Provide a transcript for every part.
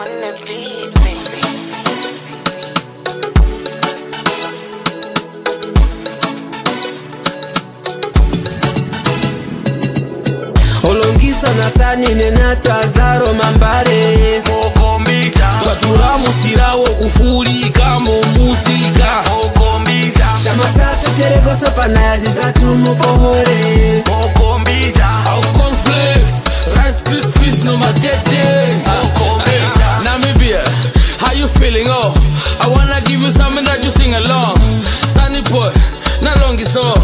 on the beat, baby. olongisana sanine natwazaro mambare. Twatura musira wokufurika mumusika shamasatu terekosopana yazizatu mubohore au conflex rice crispis nomatete na Longizo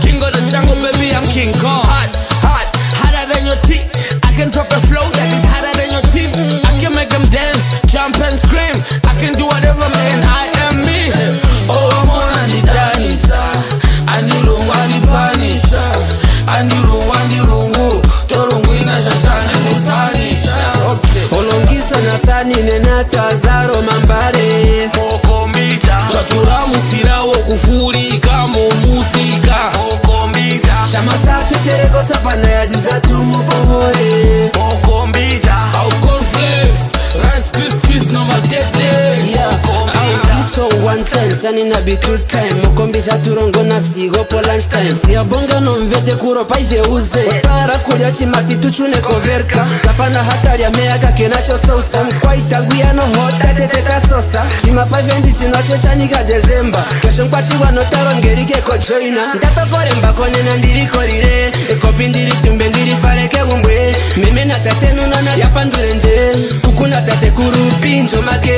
king of the jungle baby i'm king kong. Hot hot hotter than your teeth. I can drop a flow that is hotter than your team mm, i can make them dance jump and scream. I can do whatever man i am me. Oh i'm on andidanisa andilungu andipanisha andilungu andilungu tolungwina shashani kusanisha olongisa na sani nenatwazaro mambare Mokombitha, twaturamusirawo terekosa panayazi zatumukohole time sani na be two time. Mokombisa turongo na sigo po lunch time siyabonga nomvete kuro paiveuze para kulya chimati tuchune koverka kapana hatari ameaka kenachosousa mkwaitaguyano hota tetekasosa chimapaivendi chinacho chanika dezemba kesho nkwachiwanotaro ngerikeko joina. Ndatokore konena ndirikorire ekopi ndiritumbe ndirifareke bumbwe meme na tate nunana yapandure nje. Kukuna tate kurupinjo make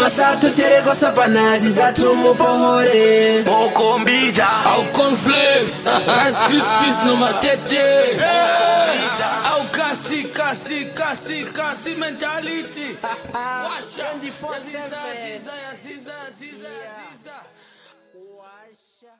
amasa tutere kosa panazi za au conflaves crispis no matete. Au kasi kasi kasi kasi mentality. Washa. Ziza ziza ziza ziza ziza. Washa.